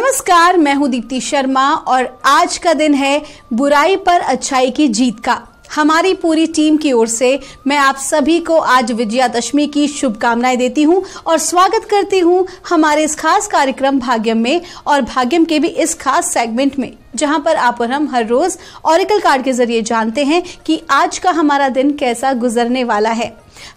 नमस्कार, मैं हूँ दीप्ति शर्मा और आज का दिन है बुराई पर अच्छाई की जीत का। हमारी पूरी टीम की ओर से मैं आप सभी को आज विजयादशमी की शुभकामनाएँ देती हूँ और स्वागत करती हूँ हमारे इस खास कार्यक्रम भाग्यम में और भाग्यम के भी इस खास सेगमेंट में, जहाँ पर आप और हम हर रोज ऑरिकल कार्ड के ज़रिए जानते हैं कि आज का हमारा दिन कैसा गुजरने वाला है।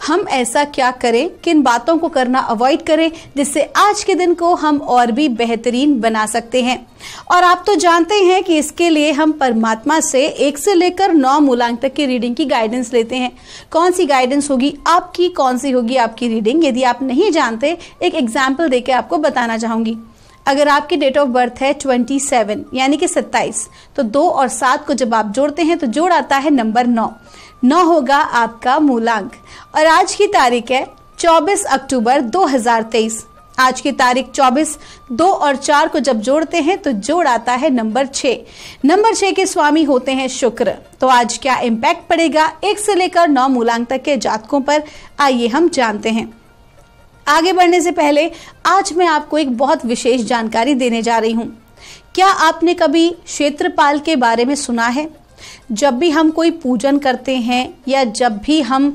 हम ऐसा क्या करें? किन बातों को करना अवॉइड करें, जिससे आज के दिन को हम और भी बेहतरीन बना सकते हैं? और आप तो जानते हैं कि इसके लिए हम परमात्मा से एक से लेकर नौ मूलांक तक की रीडिंग की गाइडेंस लेते हैं। कौन सी गाइडेंस होगी? आपकी कौन सी होगी आपकी रीडिंग यदि आप नहीं जानते, एक एग्ज़ाम्पल देकर आपको बताना चाहूँगी। अगर आपकी डेट ऑफ़ बर्थ है 27 यानी कि 27 तो दो और सात को जब आप जोड़ते हैं तो जोड़ आता है नंबर नौ। नौ होगा आपका मूलांक। और आज की तारीख है 24 अक्टूबर 2023 आज की तारीख 24 दो और चार को जब जोड़ते हैं तो जोड़ आता है नंबर छ नंबर छ के स्वामी होते हैं शुक्र। तो आज क्या इम्पैक्ट पड़ेगा? एक से लेकर नौ मूलांक तक के जातकों पर आइए हम जानते हैं। आगे बढ़ने से पहले आज मैं आपको एक बहुत विशेष जानकारी देने जा रही हूँ। क्या आपने कभी क्षेत्रपाल के बारे में सुना है? जब भी हम कोई पूजन करते हैं या जब भी हम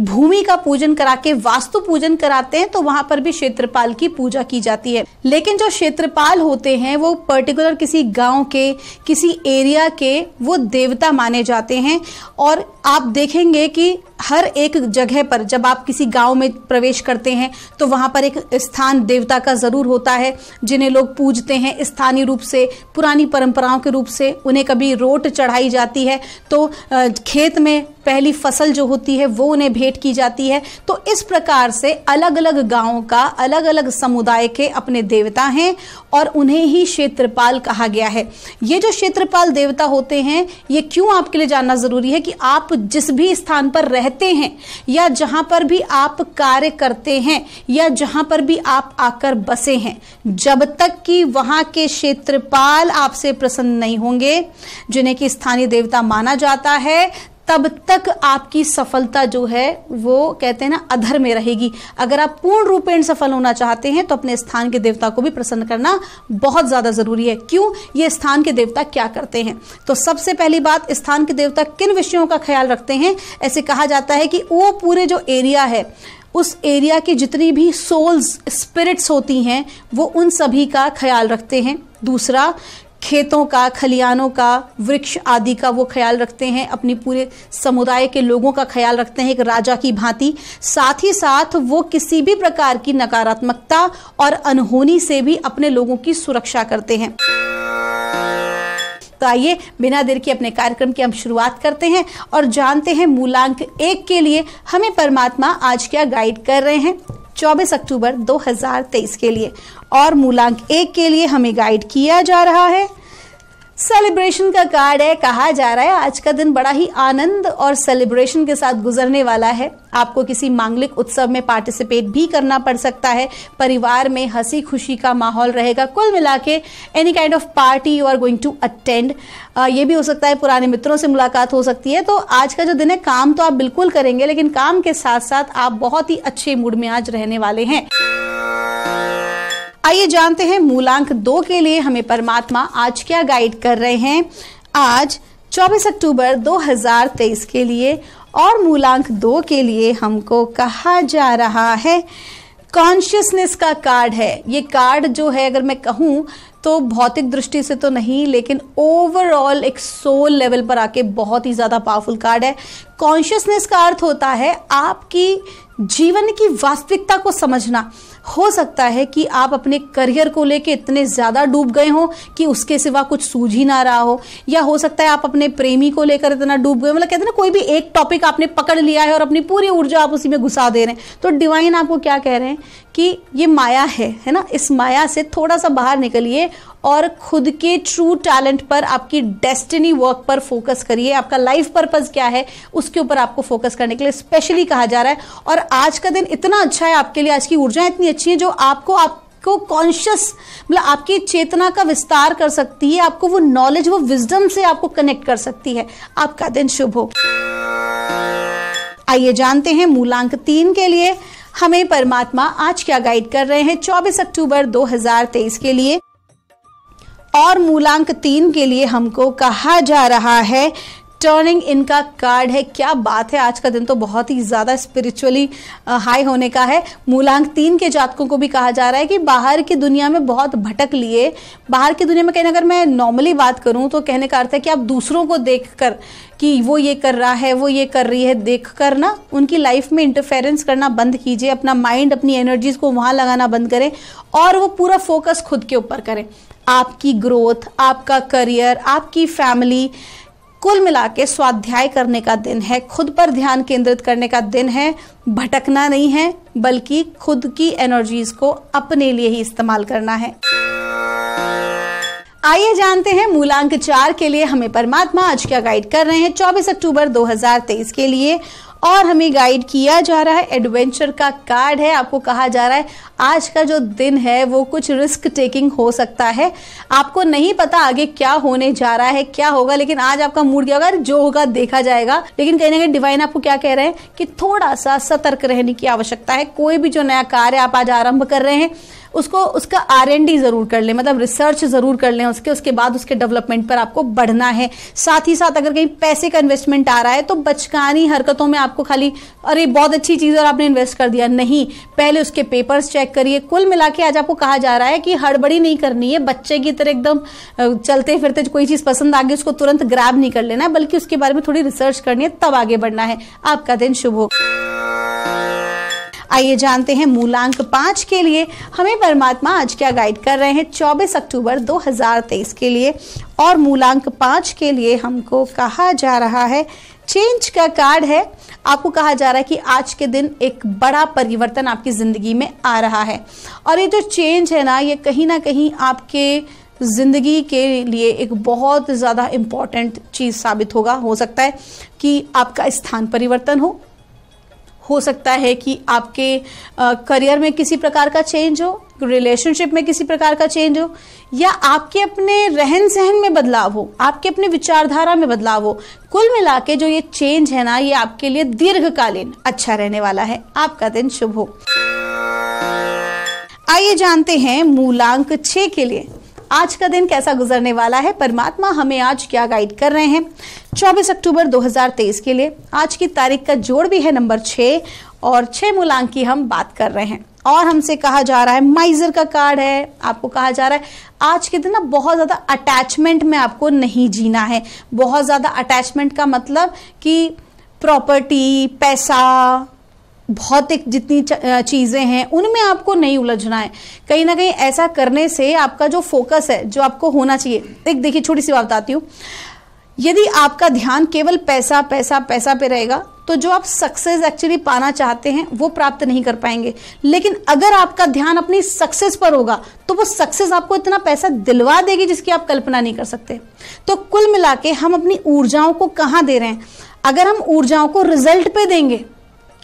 भूमि का पूजन करा के वास्तु पूजन कराते हैं तो वहाँ पर भी क्षेत्रपाल की पूजा की जाती है। लेकिन जो क्षेत्रपाल होते हैं, वो पर्टिकुलर किसी गाँव के, किसी एरिया के, वो देवता माने जाते हैं। और आप देखेंगे कि हर एक जगह पर जब आप किसी गाँव में प्रवेश करते हैं तो वहाँ पर एक स्थान देवता का ज़रूर होता है, जिन्हें लोग पूजते हैं स्थानीय रूप से, पुरानी परंपराओं के रूप से। उन्हें कभी रोट चढ़ाई जाती है तो खेत में पहली फ़सल जो होती है, वो उन्हें भेंट की जाती है। तो इस प्रकार से अलग अलग गाँवों का अलग अलग समुदाय के अपने देवता हैं और उन्हें ही क्षेत्रपाल कहा गया है। ये जो क्षेत्रपाल देवता होते हैं, ये क्यों आपके लिए जानना ज़रूरी है कि आप जिस भी स्थान पर रहते हैं या जहाँ पर भी आप कार्य करते हैं या जहाँ पर भी आप आकर बसे हैं, जब तक कि वहाँ के क्षेत्रपाल आपसे प्रसन्न नहीं होंगे, जिन्हें कि स्थानीय देवता माना जाता है तब तक आपकी सफलता जो है, वो कहते हैं ना, अधर में रहेगी। अगर आप पूर्ण रूपेण सफल होना चाहते हैं तो अपने स्थान के देवता को भी प्रसन्न करना बहुत ज़्यादा ज़रूरी है। क्यों? ये स्थान के देवता क्या करते हैं? तो सबसे पहली बात, स्थान के देवता किन विषयों का ख्याल रखते हैं? ऐसे कहा जाता है कि वो पूरे जो एरिया है, उस एरिया की जितनी भी सोल्स स्पिरिट्स होती हैं, वो उन सभी का ख्याल रखते हैं। दूसरा खेतों का खलियानों का, वृक्ष आदि का वो ख्याल रखते हैं, अपनी पूरे समुदाय के लोगों का ख्याल रखते हैं, एक राजा की भांति। साथ ही साथ वो किसी भी प्रकार की नकारात्मकता और अनहोनी से भी अपने लोगों की सुरक्षा करते हैं। तो आइए, बिना देर के अपने कार्यक्रम की हम शुरुआत करते हैं और जानते हैं, मूलांक एक के लिए हमें परमात्मा आज क्या गाइड कर रहे हैं। 24 अक्टूबर 2023 के लिए। और मूलांक एक के लिए हमें गाइड किया जा रहा है। सेलिब्रेशन का कार्ड है, कहा जा रहा है, आज का दिन बड़ा ही आनंद और सेलिब्रेशन के साथ गुजरने वाला है। आपको किसी मांगलिक उत्सव में पार्टिसिपेट भी करना पड़ सकता है। परिवार में हँसी खुशी का माहौल रहेगा। कुल मिला के any kind of party you are going to attend ये भी हो सकता है, पुराने मित्रों से मुलाकात हो सकती है। तो आज का जो दिन है, काम तो आप बिल्कुल करेंगे, लेकिन काम के साथ साथ आप बहुत ही अच्छे मूड में आज रहने वाले हैं। आइए जानते हैं मूलांक दो के लिए हमें परमात्मा आज क्या गाइड कर रहे हैं। आज 24 अक्टूबर 2023 के लिए और मूलांक दो के लिए हमको कहा जा रहा है। कॉन्शियसनेस का कार्ड है। ये कार्ड जो है, अगर मैं कहूँ तो भौतिक दृष्टि से तो नहीं, लेकिन ओवरऑल एक सोल लेवल पर आके बहुत ही ज़्यादा पावरफुल कार्ड है। कॉन्शियसनेस का अर्थ होता है आपकी जीवन की वास्तविकता को समझना। हो सकता है कि आप अपने करियर को लेके इतने ज़्यादा डूब गए हो कि उसके सिवा कुछ सूझ ही ना रहा हो। या हो सकता है आप अपने प्रेमी को लेकर इतना डूब गए मतलब कहते हैं ना, कोई भी एक टॉपिक आपने पकड़ लिया है और अपनी पूरी ऊर्जा आप उसी में घुसा दे रहे हैं। तो डिवाइन आपको क्या कह रहे हैं? कि ये माया है है ना? इस माया से थोड़ा सा बाहर निकलिए और खुद के ट्रू टैलेंट पर, आपकी डेस्टिनी वर्क पर फोकस करिए। आपका लाइफ पर्पज क्या है, उसके ऊपर आपको फोकस करने के लिए स्पेशली कहा जा रहा है। और आज का दिन इतना अच्छा है आपके लिए, आज की ऊर्जा इतनी अच्छी है जो आपको आप को कॉन्शियस मतलब आपकी चेतना का विस्तार कर सकती है, आपको वो नॉलेज वो विजडम से आपको कनेक्ट कर सकती है। आपका दिन शुभ हो। आइए जानते हैं, मूलांक तीन के लिए हमें परमात्मा आज क्या गाइड कर रहे हैं? 24 अक्टूबर 2023 के लिए और मूलांक तीन के लिए हमको कहा जा रहा है टर्निंग इनका कार्ड है। क्या बात है? आज का दिन तो बहुत ही ज़्यादा स्पिरिचुअली हाई होने का है। मूलांक तीन के जातकों को भी कहा जा रहा है कि बाहर की दुनिया में बहुत भटक लिए। बाहर की दुनिया में कहने अगर मैं नॉर्मली बात करूँ तो कहने का अर्थ है कि आप दूसरों को देख कर कि वो ये कर रहा है, वो ये कर रही है देख कर ना उनकी लाइफ में इंटरफेरेंस करना बंद कीजिए। अपना माइंड अपनी एनर्जीज को वहाँ लगाना बंद करें और वो पूरा फोकस खुद के ऊपर करें। आपकी ग्रोथ आपका करियर आपकी फैमिली कुल मिला के स्वाध्याय करने का दिन है, खुद पर ध्यान केंद्रित करने का दिन है, भटकना नहीं है, बल्कि खुद की एनर्जीज को अपने लिए ही इस्तेमाल करना है। आइए जानते हैं मूलांक चार के लिए हमें परमात्मा आज क्या गाइड कर रहे हैं 24 अक्टूबर 2023 के लिए। और हमें गाइड किया जा रहा है। एडवेंचर का कार्ड है, आपको कहा जा रहा है। आज का जो दिन है, वो कुछ रिस्क टेकिंग हो सकता है। आपको नहीं पता आगे क्या होने जा रहा है, क्या होगा, लेकिन आज आपका मूड क्या होगा? जो होगा, देखा जाएगा। लेकिन कहीं ना कहीं डिवाइन आपको क्या कह रहे हैं कि थोड़ा सा सतर्क रहने की आवश्यकता है। कोई भी जो नया कार्य आप आज आरंभ कर रहे हैं उसको उसका आर एन डी ज़रूर कर लें मतलब रिसर्च ज़रूर कर लें उसके उसके बाद उसके डेवलपमेंट पर आपको बढ़ना है। साथ ही साथ अगर कहीं पैसे का इन्वेस्टमेंट आ रहा है तो बचकानी हरकतों में आपको खाली, अरे बहुत अच्छी चीज़ और आपने इन्वेस्ट कर दिया। नहीं, पहले उसके पेपर्स चेक करिए। कुल मिला के आज आपको कहा जा रहा है कि हड़बड़ी नहीं करनी है, बच्चे की तरह एकदम चलते फिरते कोई चीज़ पसंद आ गई उसको तुरंत ग्रैब नहीं कर लेना है बल्कि उसके बारे में थोड़ी रिसर्च करनी है, तब आगे बढ़ना है। आपका दिन शुभ हो। आइए जानते हैं मूलांक पाँच के लिए। हमें परमात्मा आज क्या गाइड कर रहे हैं? 24 अक्टूबर 2023 के लिए। और मूलांक पाँच के लिए हमको कहा जा रहा है चेंज का कार्ड है। आपको कहा जा रहा है कि आज के दिन एक बड़ा परिवर्तन आपकी ज़िंदगी में आ रहा है। और ये जो चेंज है ना, ये कहीं ना कहीं आपके ज़िंदगी के लिए एक बहुत ज़्यादा इंपॉर्टेंट चीज़ साबित होगा। हो सकता है कि आपका स्थान परिवर्तन हो हो सकता है कि आपके करियर में किसी प्रकार का चेंज हो रिलेशनशिप में किसी प्रकार का चेंज हो, या आपके अपने रहन सहन में बदलाव हो, आपके अपने विचारधारा में बदलाव हो, कुल मिला के जो ये चेंज है ना, ये आपके लिए दीर्घकालीन अच्छा रहने वाला है। आपका दिन शुभ हो। आइए जानते हैं मूलांक छ के लिए। आज का दिन कैसा गुजरने वाला है? परमात्मा हमें आज क्या गाइड कर रहे हैं? 24 अक्टूबर 2023 के लिए आज की तारीख का जोड़ भी है नंबर छः और छः मूलांक की हम बात कर रहे हैं। और हमसे कहा जा रहा है, माइजर का कार्ड है, आपको कहा जा रहा है, आज के दिन ना बहुत ज़्यादा अटैचमेंट में आपको नहीं जीना है। बहुत ज़्यादा अटैचमेंट का मतलब कि प्रॉपर्टी पैसा भौतिक जितनी चीज़ें हैं, उनमें आपको नहीं उलझना है। कहीं ना कहीं ऐसा करने से आपका जो फोकस है, जो आपको होना चाहिए, एक देखिए, छोटी सी बात बताती हूँ। यदि आपका ध्यान केवल पैसा पैसा पैसा पे रहेगा तो जो आप सक्सेस एक्चुअली पाना चाहते हैं, वो प्राप्त नहीं कर पाएँगे। लेकिन अगर आपका ध्यान अपनी सक्सेस पर होगा तो वो सक्सेस आपको इतना पैसा दिलवा देगी जिसकी आप कल्पना नहीं कर सकते। तो कुल मिला के हम अपनी ऊर्जाओं को कहाँ दे रहे हैं? अगर हम ऊर्जाओं को रिज़ल्ट पे देंगे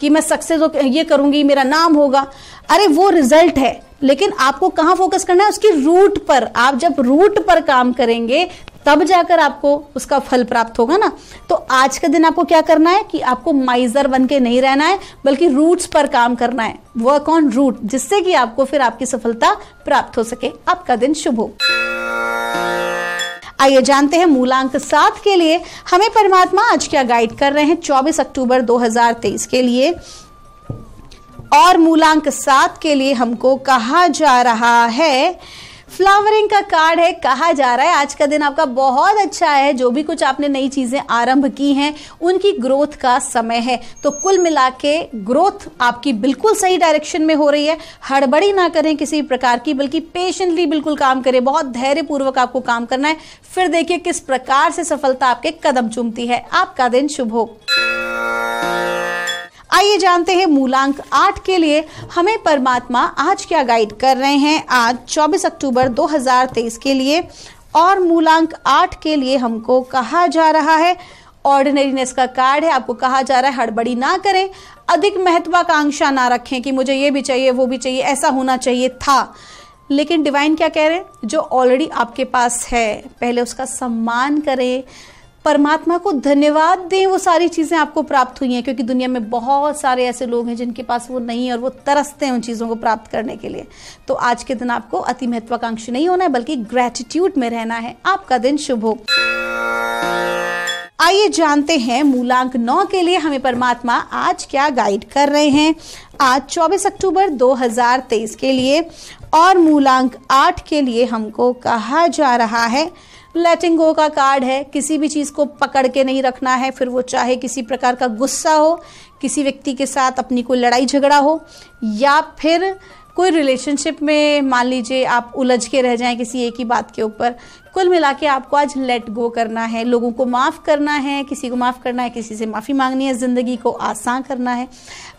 कि मैं सक्सेस ये करूँगी, मेरा नाम होगा। अरे, वो रिज़ल्ट है। लेकिन आपको कहाँ फोकस करना है? उसकी रूट पर। आप जब रूट पर काम करेंगे, तब जाकर आपको उसका फल प्राप्त होगा ना। तो आज का दिन आपको क्या करना है कि आपको माइजर बन के नहीं रहना है, बल्कि रूट्स पर काम करना है। वर्क ऑन रूट जिससे कि आपको फिर आपकी सफलता प्राप्त हो सके। आपका दिन शुभ हो। आइए जानते हैं मूलांक सात के लिए हमें परमात्मा आज क्या गाइड कर रहे हैं 24 अक्टूबर 2023 के लिए। और मूलांक सात के लिए हमको कहा जा रहा है फ्लावरिंग का कार्ड है, कहा जा रहा है। आज का दिन आपका बहुत अच्छा है। जो भी कुछ आपने नई चीज़ें आरंभ की हैं, उनकी ग्रोथ का समय है। तो कुल मिला के ग्रोथ आपकी बिल्कुल सही डायरेक्शन में हो रही है। हड़बड़ी ना करें किसी प्रकार की, बल्कि पेशेंटली बिल्कुल काम करें। बहुत धैर्यपूर्वक आपको काम करना है। फिर देखिए किस प्रकार से सफलता आपके कदम चूमती है। आपका दिन शुभ हो। आइए जानते हैं मूलांक आठ के लिए हमें परमात्मा आज क्या गाइड कर रहे हैं। आज 24 अक्टूबर 2023 के लिए और मूलांक आठ के लिए हमको कहा जा रहा है। ऑर्डिनरीनेस का कार्ड है, आपको कहा जा रहा है, हड़बड़ी ना करें। अधिक महत्वाकांक्षा ना रखें कि मुझे ये भी चाहिए, वो भी चाहिए, ऐसा होना चाहिए था। लेकिन डिवाइन क्या कह रहे हैं? जो ऑलरेडी आपके पास है, पहले उसका सम्मान करें परमात्मा को धन्यवाद दें, वो सारी चीज़ें आपको प्राप्त हुई हैं, क्योंकि दुनिया में बहुत सारे ऐसे लोग हैं जिनके पास वो नहीं है और वो तरसते हैं उन चीज़ों को प्राप्त करने के लिए। तो आज के दिन आपको अति महत्वाकांक्षी नहीं होना है, बल्कि ग्रेटिट्यूड में रहना है। आपका दिन शुभ हो। आइए जानते हैं मूलांक नौ के लिए हमें परमात्मा आज क्या गाइड कर रहे हैं। आज 24 अक्टूबर 2023 के लिए और मूलांक आठ के लिए हमको कहा जा रहा है लेटिंग गो का कार्ड है, किसी भी चीज़ को पकड़ के नहीं रखना है, फिर वो चाहे किसी प्रकार का गुस्सा हो, किसी व्यक्ति के साथ अपनी कोई लड़ाई झगड़ा हो, या फिर कोई रिलेशनशिप में मान लीजिए आप उलझ के रह जाएँ किसी एक ही बात के ऊपर कुल मिला के आपको आज लेट गो करना है लोगों को माफ़ करना है किसी को माफ़ करना है किसी से माफ़ी मांगनी है ज़िंदगी को आसान करना है।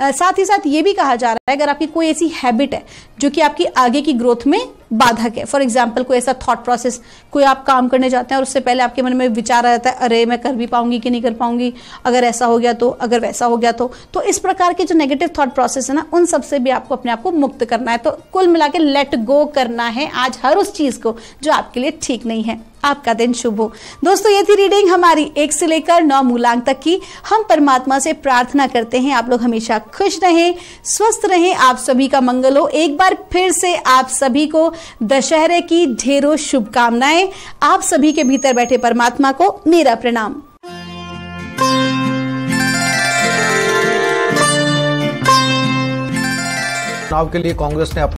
आ, साथ ही साथ ये भी कहा जा रहा है अगर आपकी कोई ऐसी हैबिट है जो कि आपकी आगे की ग्रोथ में बाधक है फॉर एग्ज़ाम्पल कोई ऐसा थॉट प्रोसेस कोई आप काम करने जाते हैं और उससे पहले आपके मन में विचार आ जाता है अरे मैं कर भी पाऊँगी कि नहीं कर पाऊँगी? अगर ऐसा हो गया तो अगर वैसा हो गया तो। तो इस प्रकार के जो नेगेटिव थॉट प्रोसेस है ना उन सबसे भी आपको अपने आप को मुक्त करना है। तो कुल मिला के लेट गो करना है आज हर उस चीज़ को जो आपके लिए ठीक नहीं है। आपका दिन शुभ हो। दोस्तों, ये थी रीडिंग हमारी एक से लेकर नौ मूलांक तक की। हम परमात्मा से प्रार्थना करते हैं। आप लोग हमेशा खुश रहें, स्वस्थ रहें। आप सभी का मंगल हो। एक बार फिर से आप सभी को दशहरे की ढेरों शुभकामनाएँ। आप सभी के भीतर बैठे परमात्मा को मेरा प्रणाम। के लिए कांग्रेस ने